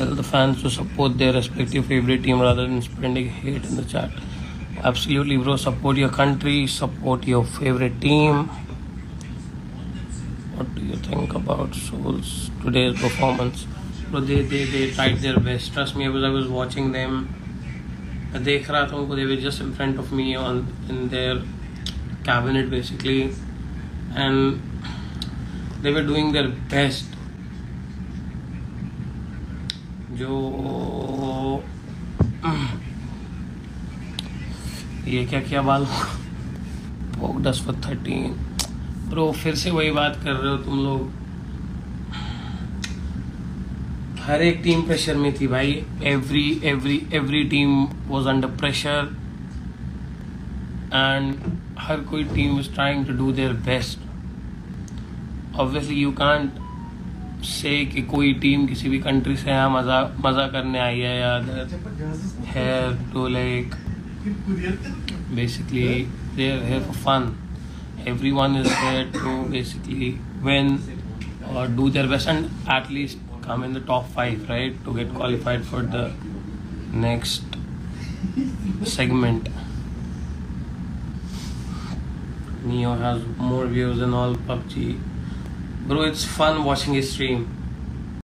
tell the fans to support their respective favorite team rather than spreading hate in the chat. Absolutely, bro. Support your country, support your favorite team. What do you think about Souls today's performance? Bro, they, they, they tried their best. Trust me, I was, I was watching them. मैं देख रहा था उनको they were just in front of me on in their cabinet basically and they were doing their best जो ये क्या क्या बाल? फोकस फॉर थर्टीन ब्रो फिर से वही बात कर रहे हो तुम लोग। हर एक टीम प्रेशर में थी भाई। Every every every team was under pressure and हर कोई team is trying to do their best obviously you can't say कि कोई टीम किसी भी कंट्री से यहाँ मज़ा मज़ा करने आई है या here to like basically they're here fun everyone is here to basically win और do their best and at least come in the top five right to get qualified for the next segment Neo has more views than all PUBG. Bro it's fun watching his stream